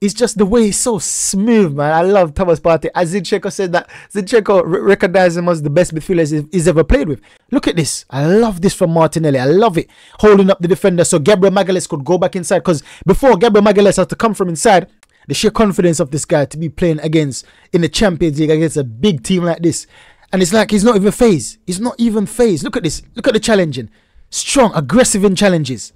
it's just the way he's so smooth, man. I love Thomas Partey. As Zinchenko said that Zinchenko re- recognized him as the best midfielder he's, ever played with. Look at this. I love this from Martinelli. I love it. Holding up the defender so Gabriel Magalhaes could go back inside. Because before Gabriel Magalhaes had to come from inside, the sheer confidence of this guy to be playing against in the Champions League against a big team like this. And it's like he's not even fazed. He's not even fazed. Look at this. Look at the challenging. Strong, aggressive in challenges.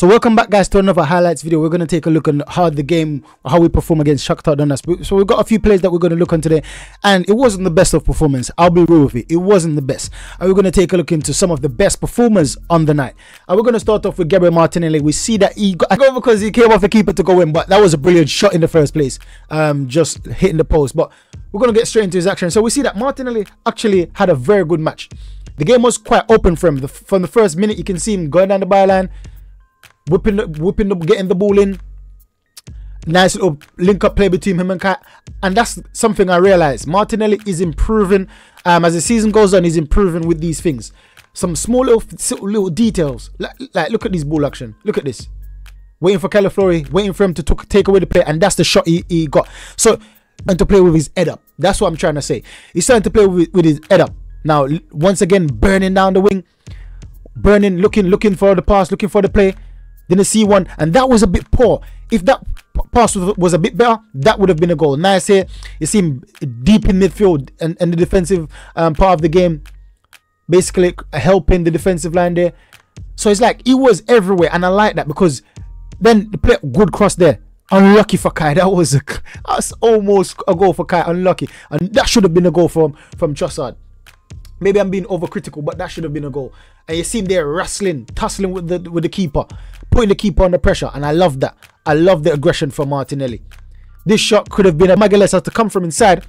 So welcome back guys to another highlights video. We're going to take a look on how the game, how we perform against Shakhtar Donetsk. So we've got a few plays that we're going to look on today and it wasn't the best of performance. I'll be real with you. It wasn't the best. And we're going to take a look into some of the best performers on the night. And we're going to start off with Gabriel Martinelli. We see that he got, I because he came off the keeper to go in, but that was a brilliant shot in the first place. Um, just hitting the post. But we're going to get straight into his action. So we see that Martinelli actually had a very good match. The game was quite open for him. The, from the first minute, you can see him going down the byline, whipping, the, whipping, the, getting the ball in. Nice little link up play between him and Kat, and that's something I realized. Martinelli is improving um, as the season goes on. He's improving with these things. Some small little little details. Like, like look at this ball action. Look at this. Waiting for Calafiori, waiting for him to take away the play, and that's the shot he, he got. So, and to play with his head up. That's what I'm trying to say. He's starting to play with, with his head up. Now, once again, burning down the wing, burning, looking, looking for the pass, looking for the play. Didn't see one, and that was a bit poor. If that pass was, was a bit better, that would have been a goal. Nice here. You see him deep in midfield and, and the defensive um, part of the game, basically helping the defensive line there. So it's like he was everywhere, and I like that because then the play good cross there. Unlucky for Kai. That was a, that's almost a goal for Kai. Unlucky, and that should have been a goal from from Trossard. Maybe I'm being overcritical, but that should have been a goal. And you see him there wrestling, tussling with the with the keeper, putting the keeper under pressure. And I love that. I love the aggression from Martinelli. This shot could have been a Magalhaes has to come from inside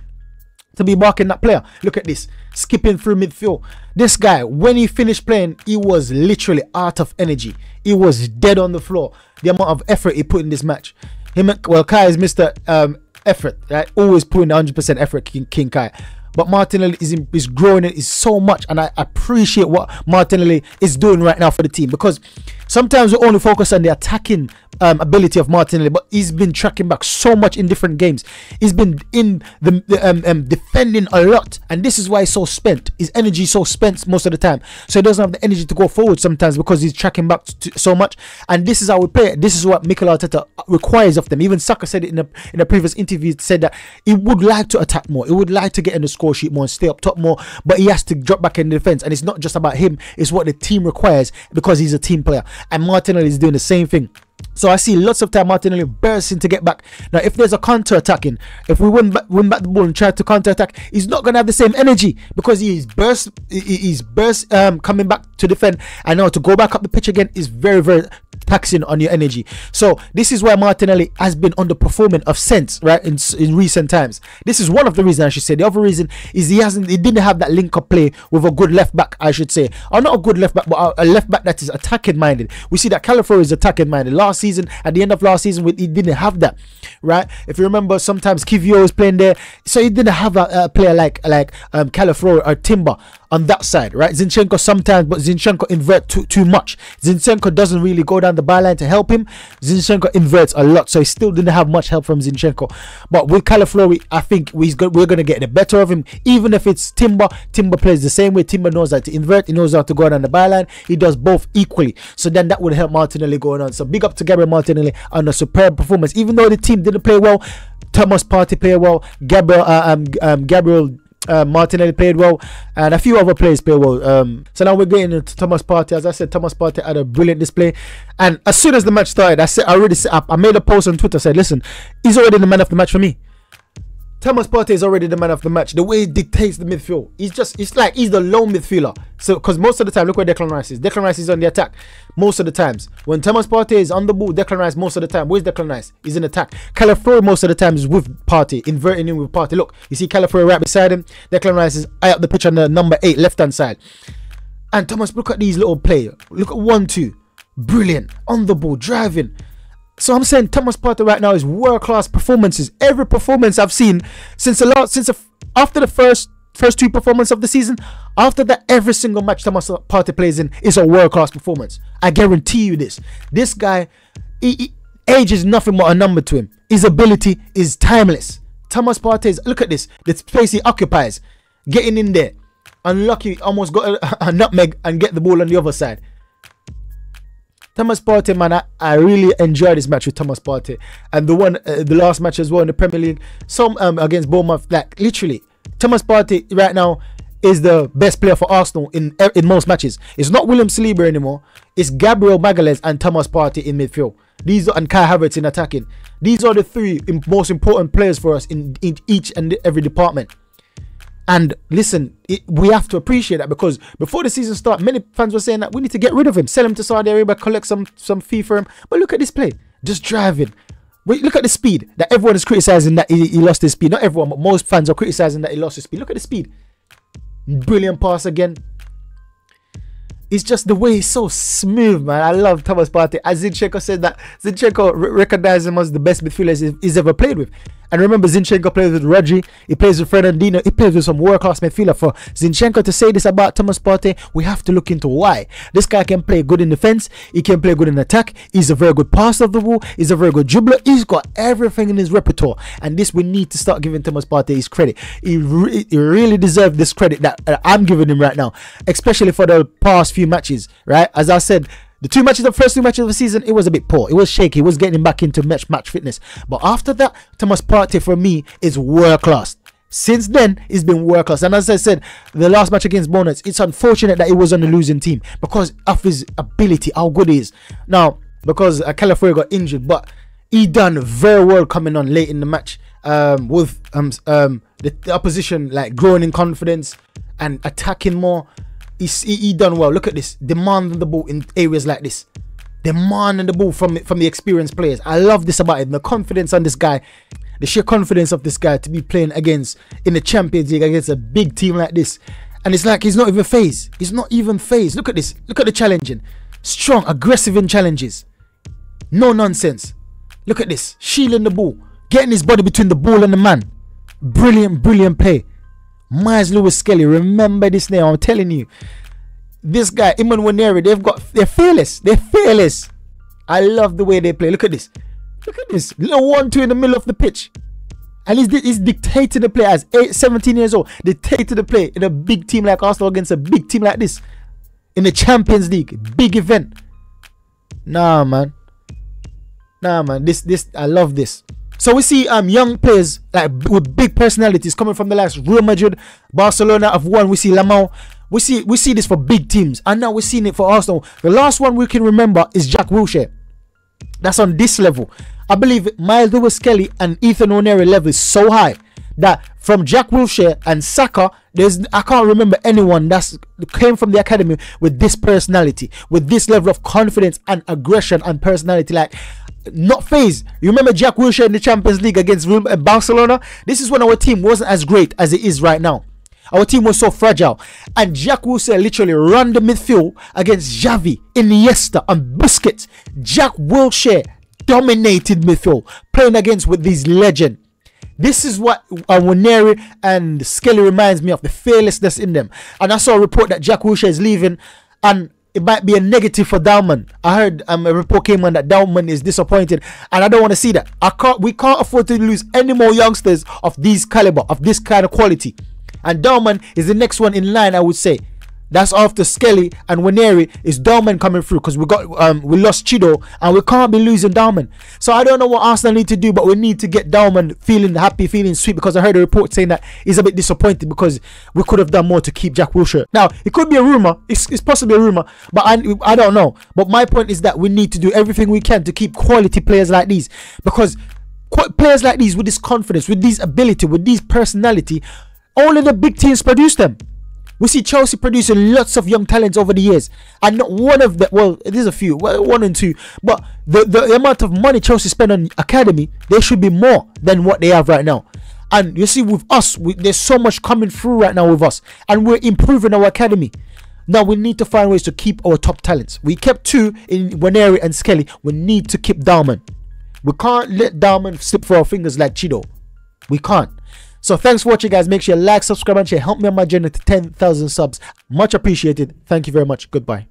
to be marking that player. Look at this. Skipping through midfield. This guy, when he finished playing, he was literally out of energy. He was dead on the floor. The amount of effort he put in this match. Him well, Kai is Mr. Um, effort, right? Always putting 100% effort, King, King Kai. But Martinelli is, is growing it is so much, and I appreciate what Martinelli is doing right now for the team because sometimes we only focus on the attacking um, ability of Martinelli, but he's been tracking back so much in different games. He's been in the, the um, um, defending a lot, and this is why he's so spent. His energy so spent most of the time, so he doesn't have the energy to go forward sometimes because he's tracking back to, so much. And this is how we play. This is what Mikel Arteta requires of them. Even Saka said it in a in a previous interview. Said that he would like to attack more. He would like to get in the score sheet more and stay up top more, but he has to drop back in the defense. And it's not just about him; it's what the team requires because he's a team player. And Martinelli is doing the same thing. So I see lots of time Martinelli bursting to get back. Now, if there's a counter attacking, if we win back, win back the ball and try to counter attack, he's not gonna have the same energy because he's burst, he's burst um, coming back to defend. And now to go back up the pitch again is very very taxing on your energy. So this is why Martinelli has been underperforming of sense, right, in, in recent times. This is one of the reasons I should say. The other reason is he hasn't, he didn't have that link up play with a good left back, I should say, or not a good left back, but a, left back that is attacking minded. We see that Calafiori is attacking minded. Last season, at the end of last season, he didn't have that, right? If you remember, sometimes Kiwior was playing there, so he didn't have a, a player like like um, Calafiori or Timber on that side, right? Zinchenko sometimes, but Zinchenko invert too too much. Zinchenko doesn't really go down the byline to help him. Zinchenko inverts a lot, so he still didn't have much help from Zinchenko. But with Calafiori, I think we we're gonna get the better of him, even if it's Timber. Timber plays the same way. Timber knows how to invert. He knows how to go down the byline. He does both equally. So then that would help Martinelli going on. So big up to Gabriel Martinelli on a superb performance. Even though the team didn't play well, Thomas Partey played well. Gabriel uh, um, um, Gabriel uh, Martinelli played well, and a few other players played well. Um, so now we're getting into Thomas Partey. As I said, Thomas Partey had a brilliant display, and as soon as the match started, I said I already up. I made a post on Twitter. Said, "Listen, he's already the man of the match for me." Thomas Partey is already the man of the match. The way he dictates the midfield, he's just it's like he's the lone midfielder. So because most of the time, look where Declan Rice is. Declan Rice is on the attack most of the times. When Thomas Partey is on the ball, Declan Rice most of the time. Where's Declan Rice? He's in attack. Calafiori most of the time is with Partey, inverting him with Partey. Look, you see Calafiori right beside him. Declan Rice is high up the pitch on the number eight left hand side. And Thomas, look at these little play. Look at one two, brilliant on the ball, driving. So I'm saying Thomas Partey right now is world class performances. Every performance I've seen since the last since the, after the first first two performances of the season. After that, every single match Thomas Partey plays in is a world class performance. I guarantee you this. This guy, he, he, age is nothing but a number to him. His ability is timeless. Thomas Partey, look at this, the space he occupies, getting in there. Unlucky, almost got a, a nutmeg and get the ball on the other side. Thomas Partey, man, I, I really enjoyed this match with Thomas Partey, and the one, uh, the last match as well in the Premier League, some um, against Bournemouth. Like literally, Thomas Partey right now is the best player for Arsenal in in most matches. It's not William Saliba anymore. It's Gabriel Magalhaes and Thomas Partey in midfield. These are, and Kai Havertz in attacking. These are the three most important players for us in, in each and every department. And listen, it, we have to appreciate that because before the season start, many fans were saying that we need to get rid of him, sell him to Saudi Arabia, collect some some fee for him. But look at this play, just driving. Wait, look at the speed that everyone is criticizing that he, he lost his speed. Not everyone, but most fans are criticizing that he lost his speed. Look at the speed. Brilliant pass again. It's just the way he's so smooth, man. I love Thomas Partey. As Zinchenko said that Zinchenko recognized him as the best midfielder he's ever played with. And remember, Zinchenko plays with Rodri, he plays with Fernandinho, he plays with some world class midfielder. For Zinchenko to say this about Thomas Partey, we have to look into why. This guy can play good in defense, he can play good in attack, he's a very good passer of the ball, he's a very good dribbler, he's got everything in his repertoire. And this we need to start giving Thomas Partey his credit. He, re- he really deserves this credit that I'm giving him right now, especially for the past few matches, right? As I said, the two matches, the first two matches of the season, it was a bit poor. It was shaky. It was getting back into match match fitness. But after that, Thomas Partey for me is world class. Since then, he's been world class. And as I said, the last match against Bonus, it's unfortunate that he was on the losing team because of his ability, how good he is. Now, because uh, Calafiori got injured, but he done very well coming on late in the match um, with um, um, the, the opposition like growing in confidence and attacking more. He's, he, he done well. Look at this, demanding the ball in areas like this, demanding the ball from from the experienced players. I love this about him. The confidence on this guy, the sheer confidence of this guy to be playing against in the Champions League against a big team like this. And it's like he's not even fazed. He's not even fazed. Look at this. Look at the challenging. Strong, aggressive in challenges. No nonsense. Look at this. Shielding the ball. Getting his body between the ball and the man. Brilliant, brilliant play. Myles Lewis Skelly, remember this name. I'm telling you, this guy Ethan Nwaneri, they've got they're fearless. They're fearless. I love the way they play. Look at this. Look at this. Little one-two in the middle of the pitch. And he's, he's dictating the play as eight, 17 years old. Dictating the play in a big team like Arsenal against a big team like this. In the Champions League. Big event. Nah, man. Nah, man. This, this, I love this. So we see um young players like with big personalities coming from the likes Real Madrid, Barcelona have won. We see Lamau. We see we see this for big teams, and now we're seeing it for Arsenal. The last one we can remember is Jack Wilshere. That's on this level. I believe Myles Lewis Skelly and Ethan Nwaneri level is so high that from Jack Wilshere and Saka, there's I can't remember anyone that's came from the academy with this personality, with this level of confidence and aggression and personality. Like not phase. You remember Jack Wilshere in the Champions League against uh, Barcelona? This is when our team wasn't as great as it is right now. Our team was so fragile. And Jack Wilshere literally ran the midfield against Xavi, Iniesta, and Busquets. Jack Wilshere dominated midfield, playing against with these legends. This is what Nwaneri and Skelly reminds me of the fearlessness in them. And I saw a report that Jack Wilshere is leaving, and it might be a negative for Dowman. I heard um, a report came on that Dowman is disappointed, and I don't want to see that. I can't. We can't afford to lose any more youngsters of this caliber, of this kind of quality. And Dowman is the next one in line, I would say. That's after Skelly and Nwaneri is Dowman coming through because we got um we lost Chido and we can't be losing Dowman. So I don't know what Arsenal need to do, but we need to get Dowman feeling happy, feeling sweet because I heard a report saying that he's a bit disappointed because we could have done more to keep Jack Wilshere. Now it could be a rumor, it's, it's possibly a rumor, but I I don't know. But my point is that we need to do everything we can to keep quality players like these because players like these with this confidence, with this ability, with this personality, only the big teams produce them. We see Chelsea producing lots of young talents over the years, and not one of them. Well, there's a few, one and two, but the, the amount of money Chelsea spend on academy, there should be more than what they have right now. And you see, with us, we, there's so much coming through right now with us, and we're improving our academy. Now we need to find ways to keep our top talents. We kept two in Nwaneri and Skelly. We need to keep Dowman. We can't let Dowman slip through our fingers like Chido. We can't. So thanks for watching, guys. Make sure you like, subscribe, and share. Help me on my journey to 10,000 subs. Much appreciated. Thank you very much. Goodbye.